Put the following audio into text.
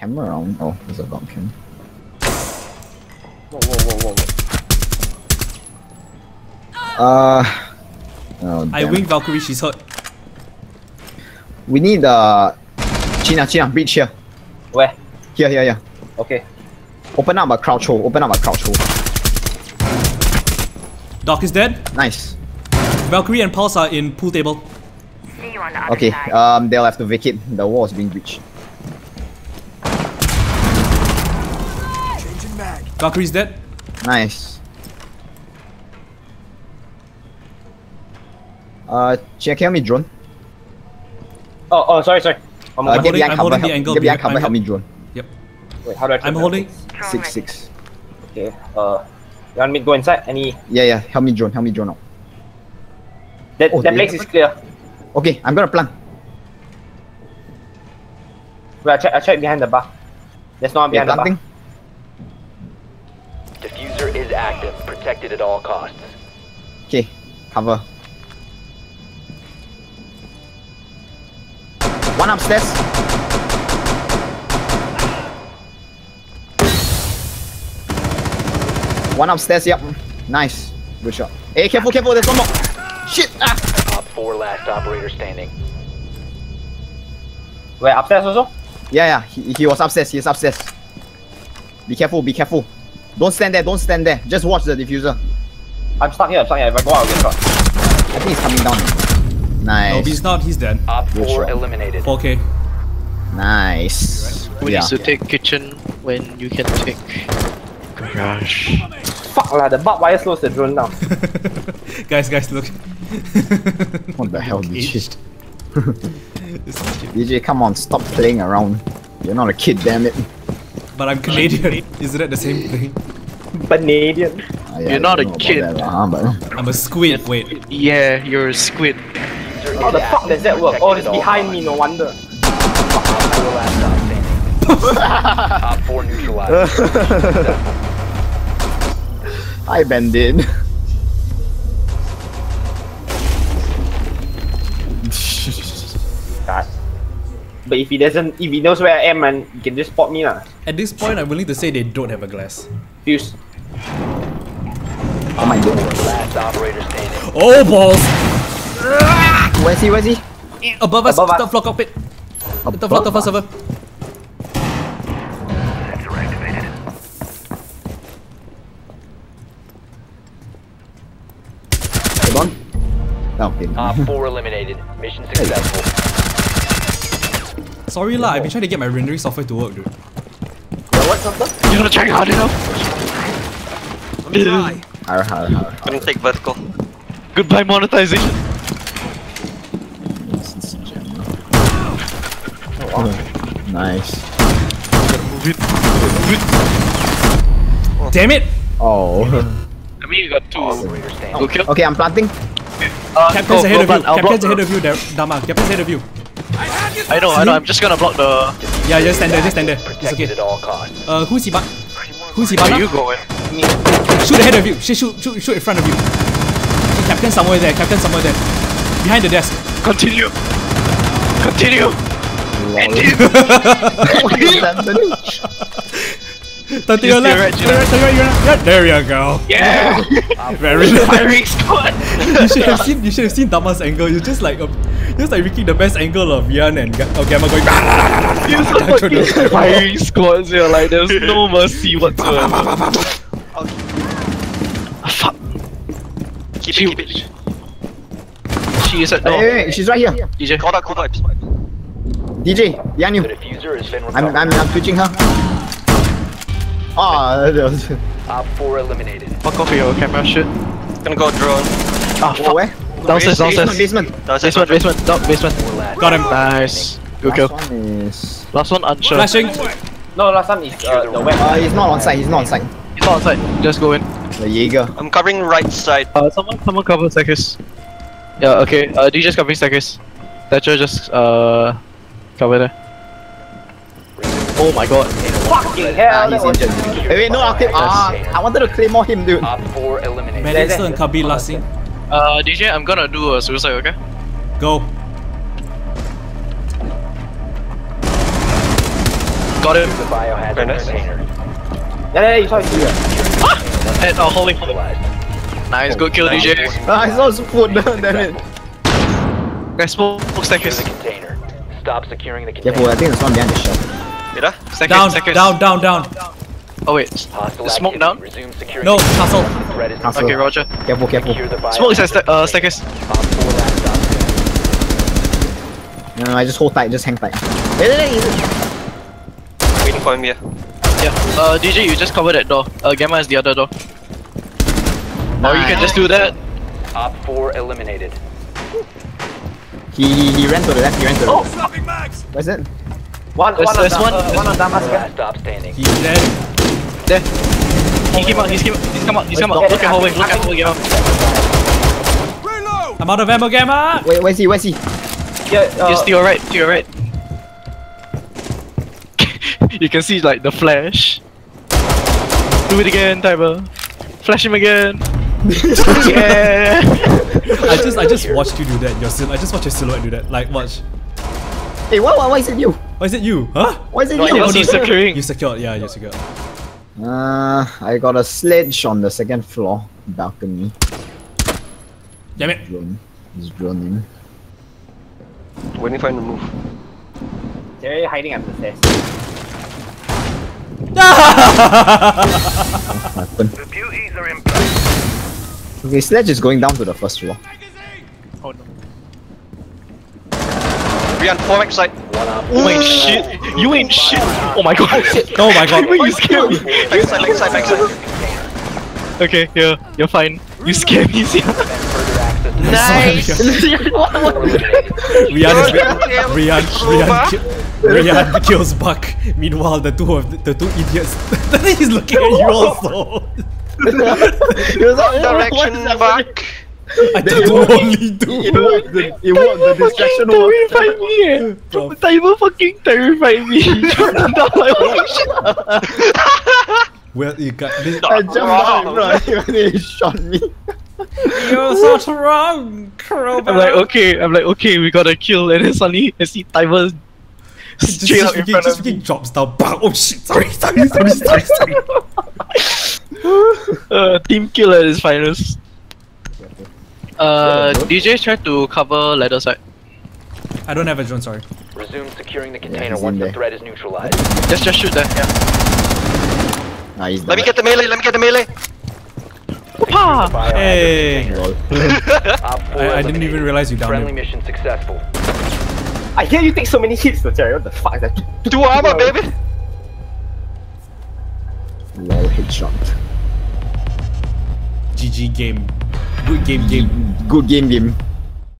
camera around. Oh, there's a bomb cam. Whoa, whoa, whoa, whoa. Uh. Oh, I damn. wing Valkyrie, she's hurt. We need uh. China, China, breach here. Where? Here, here, here. Okay. Open up a crouch hole. Open up a crouch hole. Doc is dead. Nice. Valkyrie and Pulse are in pool table. See you on the other Okay, side. um, they'll have to vacate. The wall is being breached. Valkyrie's dead. Nice. Uh, check help me drone. Oh, oh, sorry, sorry. I'm Uh, get holding- behind I'm holding the help, angle get behind behind- cover. Help me drone. Yep. Wait, how do I check I'm holding. Six six. Okay, uh, you want me to go inside? Any? Yeah, yeah. Help me drone. Help me drone out. That, Oh, that they place is clear. Okay, I'm gonna plant. Wait, I check, I check behind the bar. There's no one Yeah, behind the bar. Protected at all costs. Okay, cover. One upstairs. One upstairs, yep. Nice. Good shot. Hey, careful, careful, there's one more. Shit! Ah! Top four last operator standing. Where, upstairs also? Yeah, yeah, he, he was upstairs, he's upstairs. Be careful, be careful. Don't stand there, don't stand there. Just watch the diffuser. I'm stuck here, I'm stuck here. If I go out, I'll get shot. I think he's coming down. Nice. No, he's not. He's dead. Op Good four shot. eliminated. 4K. Nice. Who Yeah. needs to take kitchen when you can take garage? Fuck lah, the barbed wire slows the drone down. guys, guys, look. What the hell, Aged. DJ? DJ, come on, stop playing around. You're not a kid, damn it. But I'm Canadian. Isn't that the same thing? Canadian. Ah, yeah, You're not a kid. that lah, but I'm a squid. Wait. Yeah, you're a squid. Diffuser How is the fuck does that work? Oh, it's protected at all behind me, no wonder. Op four last stop standing. Op four neutralized. Hi, Bandit. But if he doesn't, if he knows where I am, man, he can just spot me lah. At this point, I'm willing to say they don't have a glass. Fuse. Oh my god. Last operator standing. Oh balls! Where's he? Where's he? Above us, Above us. top floor cockpit. Top floor, top floor server. Hold on. Oh, okay. Op four eliminated. Mission successful. Sorry lah, I've been trying to get my rendering software to work, dude. Yeah, what's up, sir? You're not trying hard enough. Har, har, har. Couldn't take vertical. Goodbye monetization. Nice. Move it. Move it. Damn it! Oh. I mean, you got two. Operator standing. Okay, I'm planting. Uh, Captain's go, ahead go of you. plant. Captain's ahead of you, Dar- Dama. Captain's ahead of you. The- I know, I know. I'm just gonna block the. Yeah, just stand there, just stand there. It's Protected okay. at all costs. Uh, who's Iban? Who's Where you Ibana? going? Shoot ahead of you. Shoot, shoot, shoot, shoot in front of you. Okay, Captain somewhere there. Captain somewhere there. Behind the desk. Continue. Continue. Engine. Turn to your Use left. right, Turn right, turn right, turn right. Yeah, There you go. Yeah. Very nice. Firing squad. you should have seen. You should have seen Dama's angle. You just like, um, just like making the best angle of Yan and Ga- of Gamma going. Use the fucking firing squads. You're like, there's no mercy whatsoever. Ah, fuck. Keep She- it, keep it. She is at Hey, door. hey, hey, she's right here. DJ. Call that cool vibes. DJ, behind you. diffuser has been I'm, recovered. I'm, I'm switching her. Ah, that was. Op four eliminated. Fuck off your camera shit. Gonna go drone. Ah, Oh, fuck. where? Downstairs, Basement, downstairs. basement. That's it. Basement, basement, dog, basement. Got him. Nice. Good kill. Last one is. Last one, unsure. Flashing. No, last time is uh, the web. Uh, he's not on site. He's not on site. He's not outside. Just go in. The Jaeger. I'm covering right side. Uh, someone, someone cover staircase. Yeah, okay. Uh, DJ's covering staircase. Thatcher just uh cover there. Oh my god. Fucking Ah, hell, he's injured. Hey, wait, no, I'll clip. Ah, I wanted to claymore him, dude. Op four eliminated. Medics and Kabi last scene. Uh, DJ, I'm gonna do a suicide, okay? Go. Got it. The biohazard Very nice. Yeah, yeah, you saw it here. And uh, holding, holding. Nice, good kill, DJ. Ah, it's not food, damn it. Guys, smoke Secure staircase. the. Stop securing the Careful, container. I think there's one behind the shelf. Mira? Staircase, Down, staircase. down, down, down. Oh wait. Hostile The smoke down? No, castle. The threat is Castle. Okay, Roger. Careful, careful. Secure the biohazard Smoke is at sta- uh, staircase. Op 4 last stop. No, no, I just hold tight, just hang tight. Waiting for him here. Yeah. Uh, DJ, you just cover that door. Uh, Gamma is the other door. Or you can just do that. Op 4 eliminated. He, he, he ran to the left, he ran to the left. Where's it? One, There's- one, there's on, one- uh, one on Damascus. Last stop standing. He's dead. There. He came out, he's came he's come out, he's come out. Look at hallway, look at hallway, Gamma. I'm out of ammo, Gamma. Wait, where's he, where's he? Yeah, uh, He's to your right, to your right. you can see like the flash. Do it again, Tiber. Flash him again. yeah. I just, I just watched you do that. Your sil- I just watched your silhouette do that. Like, watch. Hey, why, why, why is it you? Why is it you? Huh? Why is it No, you? he was securing. You secured. Yeah, you secured. Uh, I got a sledge on the second floor balcony. Damn it. Drone. He's droning. Waiting for him the move. they're hiding under the stairs. Weapon. The beauties are in place. Okay, sledge is going down to the first floor. Oh no. Rian, 4x side. You ain't shit. You ain't shit. Oh my god. Oh my god. you scared me. Back side, back side, back side. Okay, yeah, you're fine. You scared me, Sia. further access to Nice! Op 4 eliminated. Rian is Rian, Rian, Rian kills Buck. Meanwhile, the two of the, the two idiots, he's looking at you also. You're the direction back. I don't only do. It worked, the, it worked, the distraction terrified me, eh. Tiber fucking terrified me. I'm like, oh shit. Well, you got this. I jumped out in front and he shot me. You're so strong, I'm like, okay, I'm like, okay, we got to kill, and then suddenly I see Tiber Just, straight up just, in freaking, front just of me. freaking drops down. Bang! Oh shit! Sorry, sorry, sorry, sorry, sorry. Uh, team kill at its finest. Uh, DJ tried to cover ladder side. I don't have a drone. Sorry. Resume securing the container he's once the there. threat is neutralized. Just, just shoot there. Yeah. Nah, he's Let me dead. get the melee, let me get the melee. Whoopah! Biohazard Hey. container. Lol. Op 4 I, I didn't even realize you down Friendly there. mission successful. I hear you take so many hits, though, Terry. What the fuck is that? Two armor, baby. Lol, headshot. GG game. Good game, game. Good game, game.